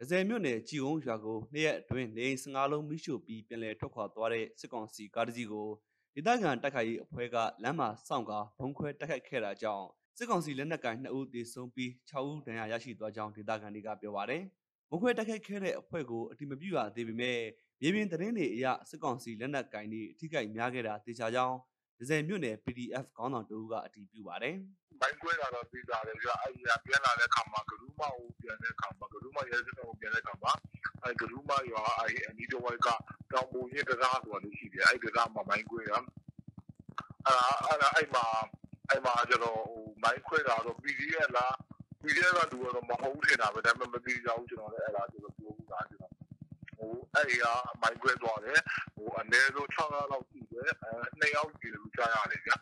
ဒဇယ်မြို့နယ်ကြည်ကုန်းရွာကိုနှစ်ရက်အတွင်းနေအိမ်15လုံးမိရှို့ပြီးပြန်လည်ထွက်ခွာသွားတဲ့စစ်ကောင်စီကားတစ်စီးကိုဒေသခံတိုက်ခိုက်ရေးအဖွဲ့ကလမ်းမှာစောင့်ကာဘုံခွဲတိုက်ခိုက်ခဲ့တာကြောင့်စစ်ကောင်စီလက်နက်ကိုင်2ဦးသေဆုံးပြီး6ဦးဒဏ်ရာရရှိသွားကြောင်းဒေသခံတွေကပြောပါတယ်။ဘုံခွဲတိုက်ခိုက်ခဲ့တဲ့အဖွဲ့ကိုအတိမပြုရသေးပေမဲ့မြေပြင်သတင်းတွေအရစစ်ကောင်စီလက်နက်ကင်တွေအထိကိများခဲ့တာတေချာကြောင်းဒဇယ်မြို့နယ် PDF ခေါင်းဆောင်တဦးကအတည်ပြုပါတယ်။ မိုင်းကွဲတာတော့သိတာတယ်ပြအဲ့ဒီကပြန်လာတဲ့ခါမှာဂလူးမကိုပြန်တဲ့ခါမှာဂလူးမရဲစခန်းကိုပြန်တဲ့ခါမှာအဲ့ဂလူးမရွာအဲ့အနီးတစ်ဝိုက်ကတောင်ပုံရင်းတရားဆိုတာလို့ရှိတယ်အဲ့တရားမှာမိုင်းကွဲတာအဲ့အဲ့အဲ့မှာအဲ့မှာကျတော့ဟိုမိုင်းခွဲတာတော့ PDF လား PDF ကသူကတော့မဟုတ်ထင်တာပဲဒါပေမဲ့မသိကြဘူးကျွန်တော်လည်းအဲ့ဒါကျွန်တော်ပြောဘူးလားကျွန်တော်ဟိုအဲ့ရမိုင်းခွဲသွားတယ်ဟိုအနည်းဆုံး6လောက်ရှိတယ်အဲ2ယောက်ကြည့်လို့ကြားရတယ်ဗျာ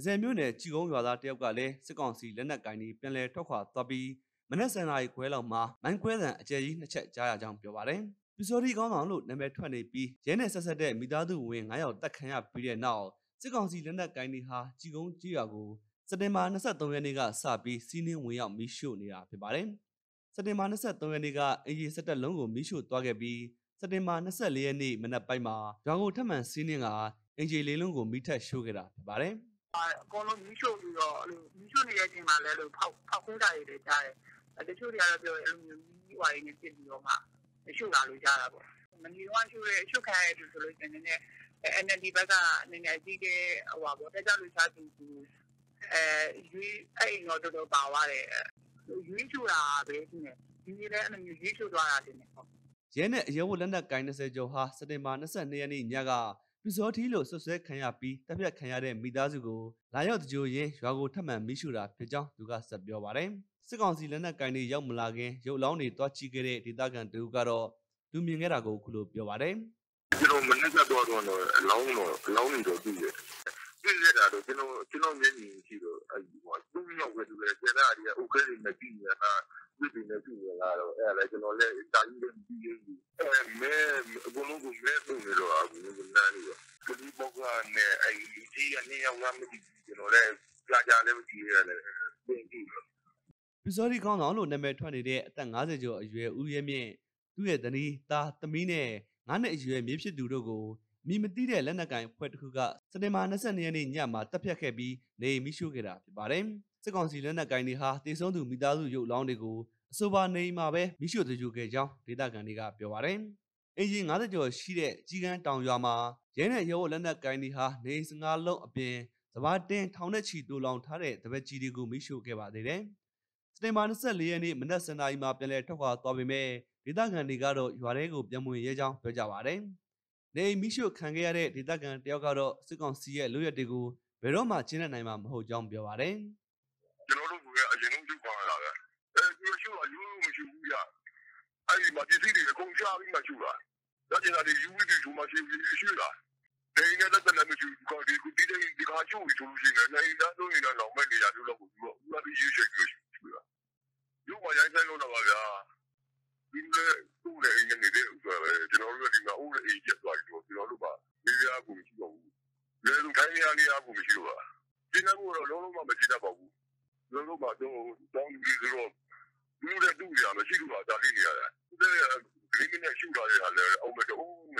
ဒဇယ်မြို့နယ်ကြည်ကုန်းရွာသားတယောက်ကလည်းစစ်ကောင်စီလက်နက်ကင်တွေပြန်လည်ထွက်ခွာသွားပြီးမနက်စံနာရီခွဲလောက်မှာမိုင်းခွဲတံအကျယ်ကြီးနှစ်ချက်ကြားရကြောင်းပြောပါတယ်။ပြူစော်ဒီကောင်းဆောင်လို့နာမည်ထွက်နေပြီးရဲနယ်ဆက်ဆက်တဲ့မိသားစုဝင်9ယောက်တက်ခံရပြီးတဲ့နောက်စစ်ကောင်စီလက်နက်ကင်တွေဟာကြည်ကုန်းကြီးရွာကိုစက်တင်ဘာ23ရက်နေ့ကစပြီးစီးနှင်းဝင်ရောက်မိရှို့နေတာဖြစ်ပါတယ်။စက်တင်ဘာ23ရက်နေ့ကအင်ဂျီစက်တက်လုံးကိုမိရှို့သွားခဲ့ပြီးစက်တင်ဘာ24ရက်နေ့မနက်ပိုင်းမှာရွာကိုထပ်မံစီးနှင်းကအင်ဂျီလေးလုံးကိုမိထက်ရှို့ခဲ့တာဖြစ်ပါတယ်။ အကုန်လုံးမီးရှို့ပြီးတော့အဲ့လိုမီးရှို့နေတဲ့အချိန်မှာလည်းအဲ့လိုဖောက်ဖောက်ခွင်းတာတွေလည်းကြားတယ်။တချို့တွေကတော့ပြောအဲ့လိုမျိုးမီးဝါးရင်းနဲ့ပြစ်ပြီးတော့မှရှို့လာလို့ကြားတာပေါ့။မနီတော့ရှို့တဲ့ရှို့ခံရတဲ့ဆိုလို့ရှိရင်လည်း NLD ဘက်ကနည်းနည်းအကြီးကဟိုပါပေါ့တက်ကြလို့ရှားသူသူအဲရွေးအဲ့တော့တော်တော်ပါသွားတယ်။ရွေးချို့တာပဲဒီနေ့ဒီနေ့လည်းအဲ့လိုမျိုးရွေးချို့သွားတာတင်တယ်ဟုတ်ရဲနဲ့အရဲဝတ်လက်နက်ကင်20ကျော်ဟာစက်တင်ဘာ22ရက်နေ့ညက ပြူစောထီလို့ဆွဆွဲခံရပြီးတပ်ဖြတ်ခံရတဲ့မိသားစုကိုလာရောက်တကြိုရင်းရွာကိုထပ်မံမိရှုတာဖြစ်ကြောင်းသူကဆက်ပြောပါတယ်။စစ်ကောင်စီလက်နက်ကင်တွေရောက်မလာခင်ရုပ်လောင်းတွေတွားချီခဲ့တဲ့ဒေသခံတူကတော့သူမြင်ခဲ့တာကိုခုလိုပြောပါတယ်ကျွန်တော်မနေ့ကတော့တော့အလောင်းတော့အလောင်းနေတော့ပြည့်ရတယ်ပြည့်ရတာတော့ကျွန်တော်ကျွန်တော်မျက်မြင်ရှိတော့အဲ့ဒီဟိုသူ့မြောက်ပဲသူလည်းကျန်တာအရာဥက္ကဋ္ဌနဲ့ပြည်နေတာပြည့်နေပြည့်ရလာတော့အဲ့ဒါကျွန်တော်လည်းတာကြီးလည်းပြီးရင်အဲ့ မဲအကုန်လုံးကမဲပုံနေတော့အခုကနားနေတော့ကလေးဘောကနဲ့အဲ့ဒီကြီးအနေရောငါမသိကျွန်တော်လည်းကြာကြာလည်းမကြည့်ရတယ်ပြင်ကြည့်တော့။ပြူစောထီကောင်းဆောင်လို့နာမည်ထွက်နေတဲ့အသက်50ကျော်အရွယ်ဦးရဲမြင့်သူ့ရဲ့တနီးသားသမီးနဲ့ငါးနှစ်အရွယ်မြေးဖြစ်သူတို့ကိုမိမတိတဲ့လက်နက်ကင်ဖွဲ့တစ်ခုကစက်တင်ဘာ22ရက်နေ့ညမှာတပ်ဖြတ်ခဲ့ပြီးနေမိရှုခဲ့တာဖြစ်ပါတယ်။စစ်ကောင်စီလက်နက်ကင်တွေဟာတေဆုံးသူမိသားစုရုပ်လောင်းတွေကို အဆိုပါနေမှာပဲမိရှုတကြူခဲ့ကြောင်းဒေသခံတွေကပြောပါတယ်။အင်ဂျင်90ကျော်ရှိတဲ့ကြီးကန်းတောင်ရွာမှာရဲနဲ့ရဲဝတ်လက်နက်ကင်တွေဟာနေ15လုံးအပြင်စဘာတင်ထောင်နဲ့ချီတူလောင်ထားတဲ့တပည့်ကြီးတွေကိုမိရှုခဲ့ပါသေးတယ်။စက်တင်ဘာ24ရက်နေ့မနက်7:00နာရီမှာပြန်လည်ထွက်ခွာသွားပေမဲ့ဒေသခံတွေကတော့ရွာထဲကိုပြန်ဝင်ရဲကြောင်းပြောကြပါတယ်။နေအိမ်မိရှုခံခဲ့ရတဲ့ဒေသခံတယောက်ကတော့စစ်ကောင်စီရဲ့လူရက်တွေကိုဘယ်တော့မှကျင်းနိုင်မှာမဟုတ်ကြောင်းပြောပါတယ်။ကျွန်တော်တို့ကအရင်ဆုံးပြုတ်သွားတာပဲ အဲသူတို့ရှိတော့ယူလို့မရှိဘူးကြအဲ့ဒီမှာပစ္စည်းတွေအကုန်ချပြီးမှရှူတာဒါကျင်တာဒီယူပြီးဒီမှာရှိပြီးရှူတာဒိနေနဲ့တက်လည်းမရှိဘူးကောဒီဒီဒီဒီကချိုးပြီးဆိုလို့ရှိရင်လည်းနိုင်တော့ရင်တော့မဲ့နေရလို့လို့ဘူးတော့ဘူးပြီးရေးချက်ပြီးရှူတာယူမရိုင်းဆိုင်လို့တော့ပါဗျာဒီလေသူ့လည်းအင်းနေတဲ့ဥစ္စာပဲကျွန်တော်တို့ကဒီမှာအိုးအေးချက်သွားပြီးတော့ကျွန်တော်တို့ကမိဖုရားကိုမရှိတော့ဘူးလေလူတိုင်းရနေရကိုမရှိတော့ပါဒီနေ့ကတော့လုံးလုံးမမကြည့်တတ်ပါဘူး လုံးလုံးပါတော့တောင်းပြီးဆိုတော့လူတွေတူရမရှိဘူးပါဒါလေးနေရတာသူကဂိမ်းနဲ့ရှူလာရတာလေအောင်မတော့မကျူးနေရတာ